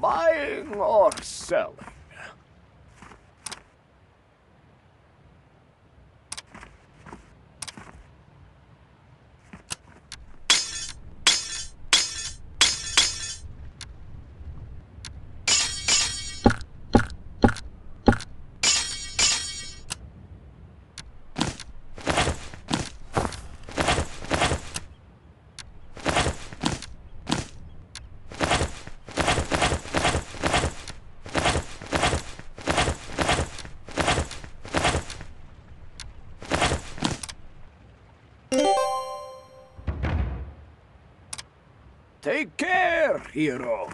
Buying or selling? Take care, hero.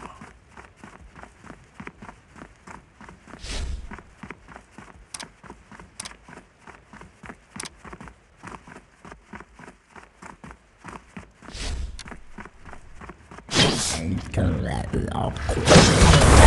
Intellect of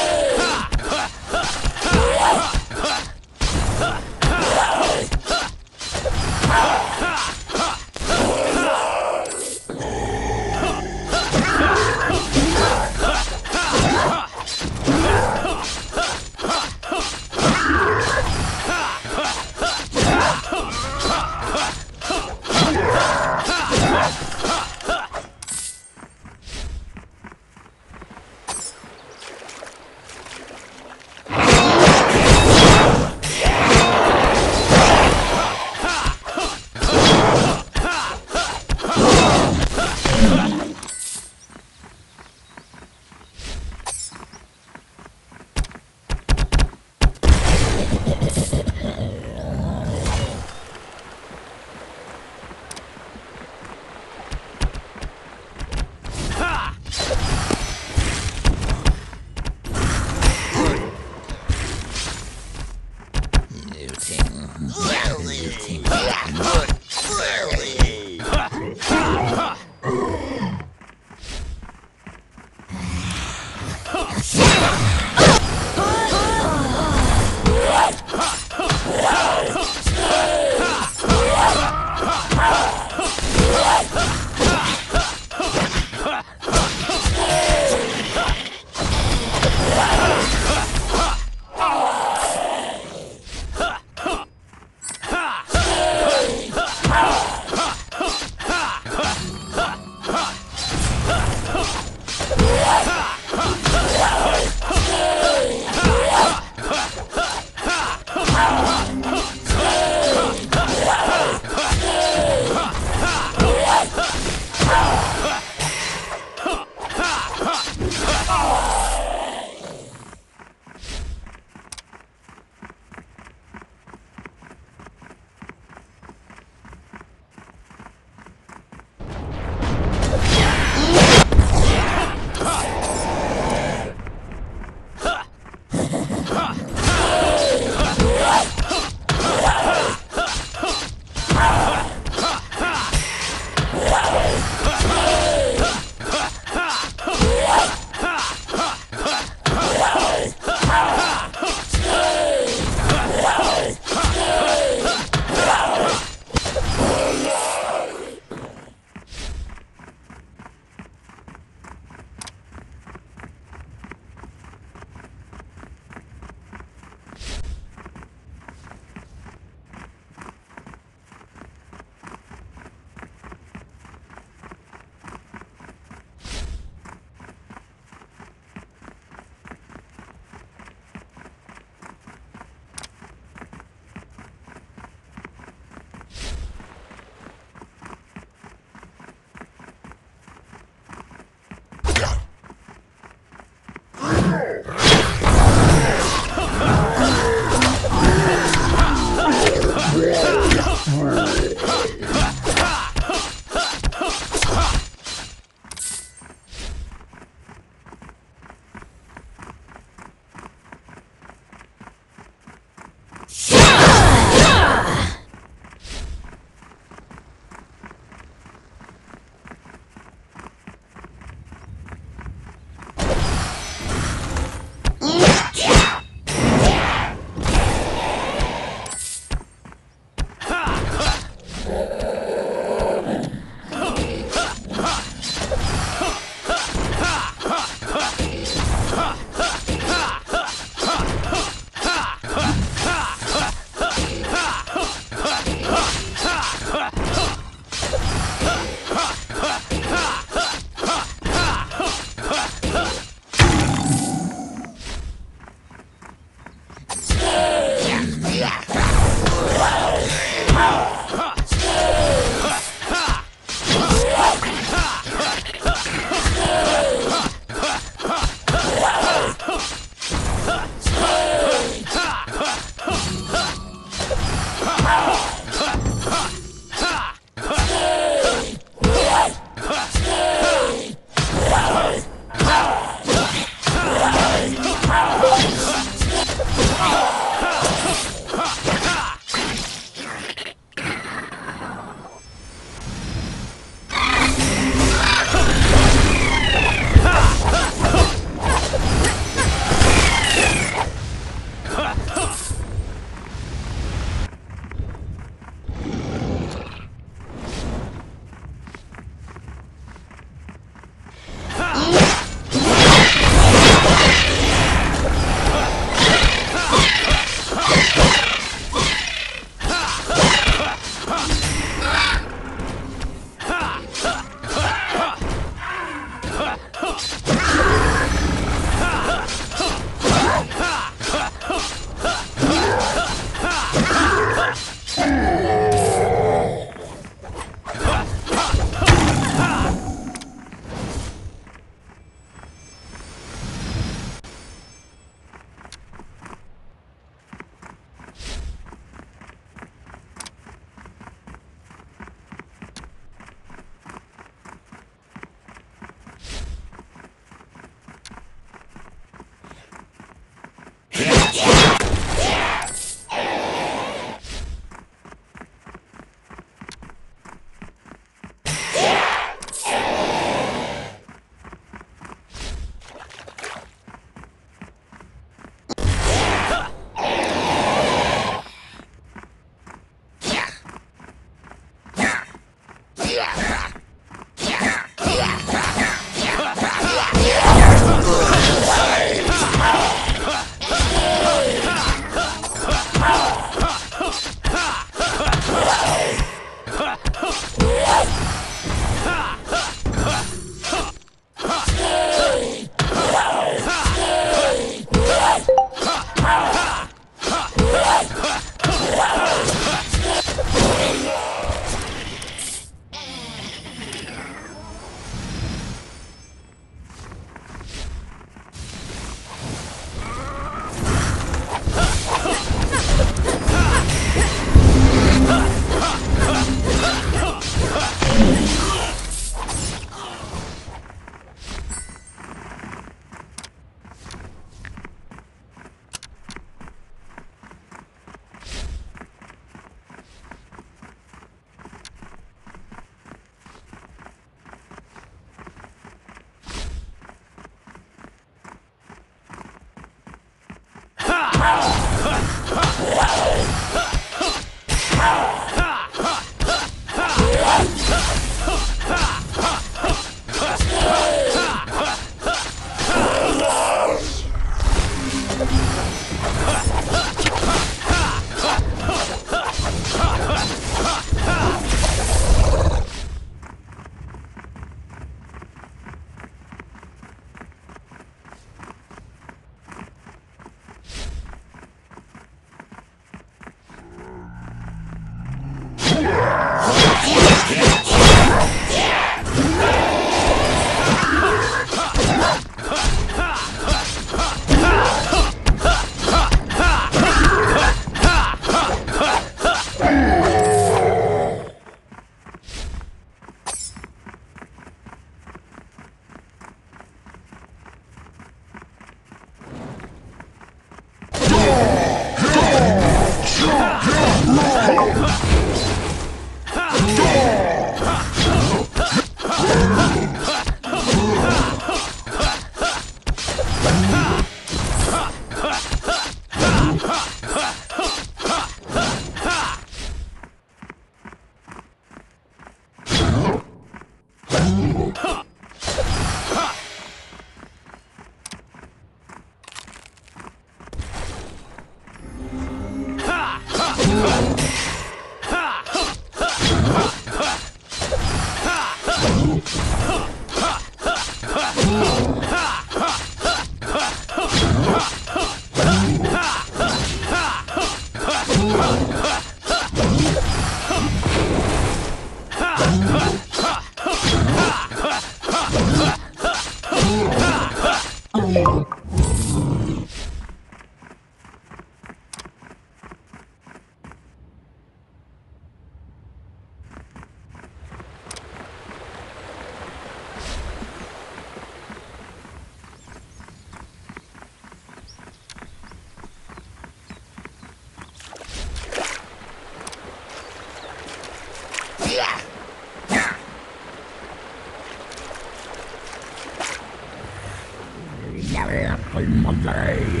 day.